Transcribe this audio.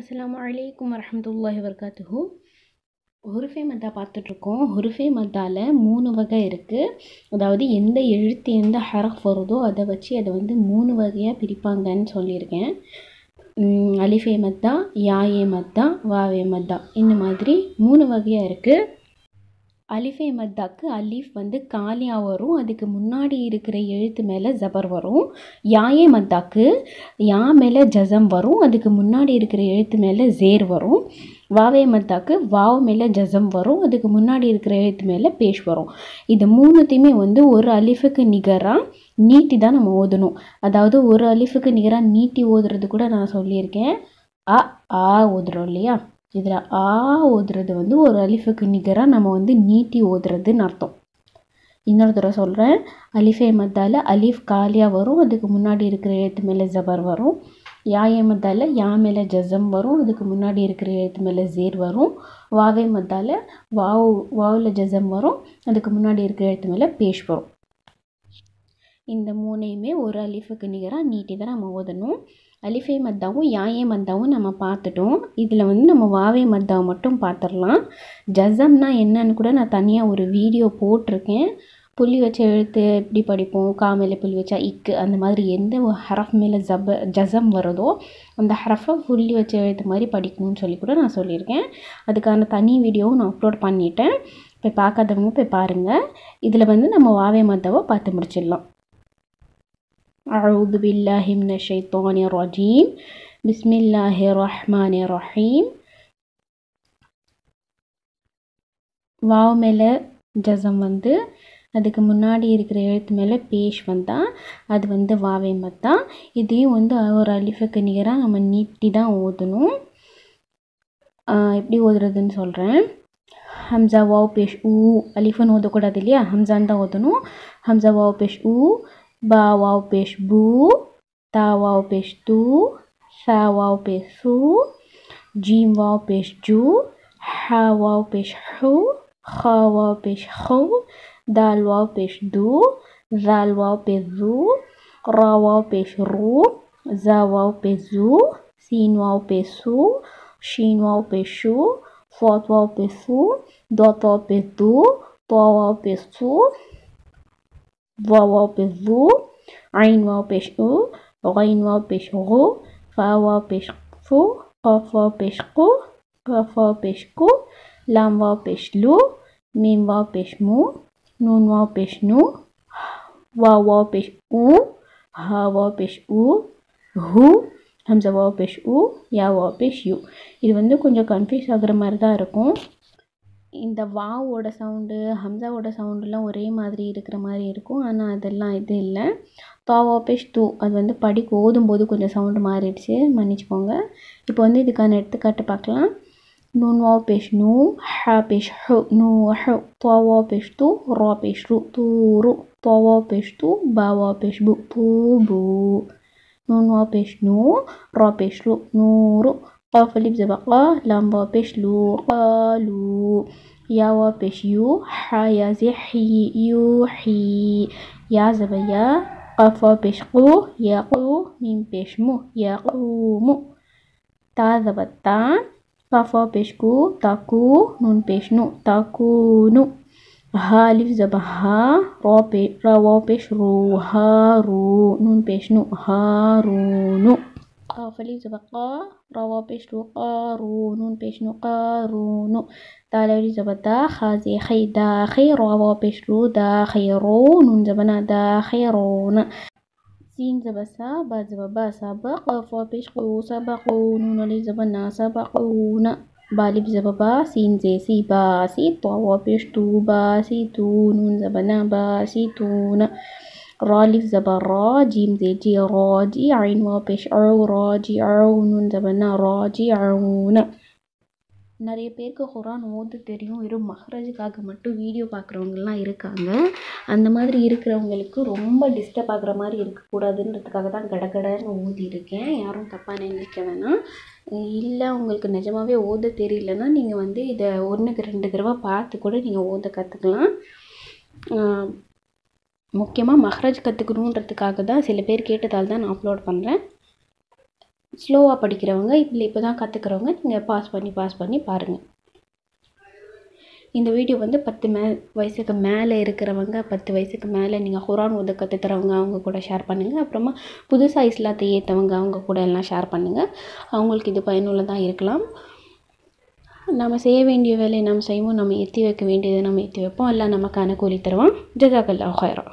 அஸ்லாம் வலைக்கம் வரமத்துல்லாஹி வர்காத்துஹூ ஹுருஃபே மத்தா பார்த்துட்ருக்கோம். ஹுருஃபே மத்தாவில் மூணு வகை இருக்குது அதாவது எந்த எழுத்து எந்த ஹரஃப் வருதோ அதை வச்சு அதை வந்து மூணு வகையாக பிரிப்பாங்கன்னு சொல்லியிருக்கேன். அலிஃபே மத்தா யாயே மத்தா வாவே மத்தா. இந்த மாதிரி மூணு வகையாக இருக்குது அலிஃபே மத்தாக்கு அலீஃப் வந்து காலியாக வரும். அதுக்கு முன்னாடி இருக்கிற எழுத்து மேலே ஜபர் வரும். யாயே மத்தாக்கு யா மேலே ஜசம் வரும். அதுக்கு முன்னாடி இருக்கிற எழுத்து மேலே ஜேர் வரும். வாவே மத்தாக்கு வாவ் மேலே ஜசம் வரும். அதுக்கு முன்னாடி இருக்கிற எழுத்து மேலே பேஷ் வரும். இது மூணுத்தையுமே வந்து ஒரு அலிஃபுக்கு நிகராக நீட்டி தான் நம்ம ஓதணும். அதாவது ஒரு அலிஃபுக்கு நிகராக நீட்டி ஓதுறது கூட நான் சொல்லியிருக்கேன். அ ஆ ஓதுறோம் இல்லையா? இதில் ஆ ஓதுறது வந்து ஒரு அலிஃபுக்கு நிகராக நம்ம வந்து நீட்டி ஓதுறதுன்னு அர்த்தம். இன்னொரு தடவை சொல்கிறேன் அலிஃபே மத்தால அலிஃப் காலியாக வரும் அதுக்கு முன்னாடி இருக்கிற எழுத்து மேலே ஜபர் வரும். யாயே மத்தால யா மேலே ஜசம் வரும் அதுக்கு முன்னாடி இருக்கிற எழுத்து மேலே ஜேர் வரும். வாவே மத்தால வாவ் வாவில் ஜசம் வரும் அதுக்கு முன்னாடி இருக்கிற எழுத்து மேலே பேஷ் வரும். இந்த மூணையுமே ஒரு அலிஃபுக்கு நிகராக நீட்டி தான் நம்ம ஓதணும் அலிஃபே மத்தாவும் யாயே மத்தாவும் நம்ம பார்த்துட்டோம். இதில் வந்து நம்ம வாவே மத்தாவை மட்டும் பார்த்துடலாம். ஜசம்னா என்னன்னு கூட நான் தனியாக ஒரு வீடியோ போட்டிருக்கேன். புள்ளி வச்ச எழுத்து எப்படி படிப்போம்? கா மேலே புள்ளி வச்சா இக்கு. அந்த மாதிரி எந்த ஹரஃப் மேலே ஜப ஜசம் வருதோ அந்த ஹரஃபை புள்ளி வச்ச எழுத்து மாதிரி படிக்கணும்னு சொல்லி கூட நான் சொல்லியிருக்கேன். அதுக்கான தனி வீடியோவும் நான் அப்லோட் பண்ணிட்டேன். போய் பார்க்காதவங்க போய் பாருங்கள் இதில் வந்து நம்ம வாவே மத்தாவை பார்த்து முடிச்சிடலாம். أعوذ بالله من الشيطان الرجيم بسم الله الرحمن الرحيم வாவ் மேலே ஜசம் வந்து அதுக்கு முன்னாடி இருக்கிற எழுத்து மேலே பேஷ் வந்தால் அது வந்து வாவே மத்தா இதையும் வந்து ஒரு அலிஃபுக்கு நிகராக நம்ம நீட்டி தான் ஓதணும் எப்படி ஓதுறதுன்னு சொல்கிறேன் ஹம்சா வாவ் பேஷ் ஊ அலிஃபுன்னு ஓதக்கூடாது இல்லையா ஹம்சான்னு தான் ஓதணும் ஹம்சா வாவ் பேஷ் ஊ Bawau pes bu, tawau pes tu, sawau pes su, jimwau pes ju, hawau pes hu, khawau pes khu, dalwau pes du, zalwau pes zu, rawau pes ru, zawau pes zu, sinwau pes su, shinwau pes shu, fotwau pes su, dotwau pes du, tawau pes tu, واوا به وو عین واو پیش او غین واو پیش غو فا واو پیش فو قاف واو پیش قو قاف واو پیش کو لام واو پیش لو میم واو و مو نون واو پیش نو وا وا پیش او ها وا ಪೇಶ್ او هو همزه وا பேஷ் او یا وا பேஷ் یو இது வந்து கொஞ்சம் confuse ஆகிற மாதிரி தான் இருக்கும் இந்த வாவோட சவுண்டு ஹம்சாவோட சவுண்டுலாம் ஒரே மாதிரி இருக்கிற மாதிரி இருக்கும். ஆனால் அதெல்லாம் இது இல்லை. தாவா பேஷ் தூ. அது வந்து படிக்கு ஓதும்போது கொஞ்சம் சவுண்டு மாறிடுச்சு. மன்னிச்சுக்கோங்க. இப்போ வந்து இதுக்கான எடுத்துக்காட்டு பார்க்கலாம். நூன் வா பேஷ் நூ ஹ பேஷ் ஹு. நூ ஹு. தோவா பேஷ் தூ ரா பேஷ் ரு. தூ ரு. தோவா பேஷ் தூ பாவா பேஷ் பு. பூ பூ. நூன் வா பேஷ் நூ ரா பேஷ் ரு. நூறு قاف لبز بقى لامبا بيش لو قالو ياوا بيش يو حيا زحي يوحي يا زبيا قفا بيش قو يا قو من بيش مو يا قومو تا زبتان قفا بيش قو تاكو نون بيش نو تاكو نو. ها لف زبها را بي بيش رو هارو نون بيش نو هارو نو. قا فليتبقى قا روا بيشلو قارون بيشنو قارون دالا يجب دا خازي خي دا خي روا بيشلو دا خيرون زبنا دا خيرون سين زبا سا با زبا با سابق فا بيشقو سبقو نون لي زبنا سبقون بالب زبا با سين زي سي با سي طوا بيشتو با سي تونون زبنا با سي تون رالف زبر را جيم زي جي راجي عين وابش عو راجعون زبنا راجعون நிறைய பேருக்கு குரான் ஓத தெரியும் வெறும் மஹ்ரஜுக்காக மட்டும் வீடியோ பார்க்குறவங்கலாம் இருக்காங்க அந்த மாதிரி இருக்கிறவங்களுக்கு ரொம்ப டிஸ்டர்ப் ஆகுற மாதிரி இருக்கக்கூடாதுன்றதுக்காக தான் கடகடன்னு ஓதியிருக்கேன் யாரும் தப்பாக நினைக்க வேணாம் இல்லை உங்களுக்கு நிஜமாவே ஓத தெரியலன்னா நீங்கள் வந்து இதை ஒன்றுக்கு ரெண்டு தடவை பார்த்து கூட நீங்கள் ஓத கற்றுக்கலாம் முக்கியமாக மஹ்ரஜ் கற்றுக்கணுன்றதுக்காக தான் சில பேர் கேட்டதால் தான் நான் அப்லோட் பண்ணுறேன் ஸ்லோவாக படிக்கிறவங்க இல்லை இப்போ தான் கற்றுக்கிறவங்க நீங்கள் பாஸ் பண்ணி பாஸ் பண்ணி பாருங்கள் இந்த வீடியோ வந்து பத்து மே வயசுக்கு மேலே இருக்கிறவங்க பத்து வயசுக்கு மேலே நீங்கள் ஹுரான் உத கற்றுத்தரவங்க அவங்க கூட ஷேர் பண்ணுங்கள் அப்புறமா புதுசாக இஸ்லாத்தை ஏற்றவங்க அவங்க கூட எல்லாம் ஷேர் பண்ணுங்கள் அவங்களுக்கு இது பயனுள்ளதாக இருக்கலாம். நம்ம செய்ய வேண்டிய வேலையை நம்ம செய்வோம். நம்ம எத்தி வைக்க வேண்டியதை நம்ம எத்தி வைப்போம். எல்லாம் நமக்கு அனுகூலி தருவான். ஜஜாக்கல்லா ஹைரா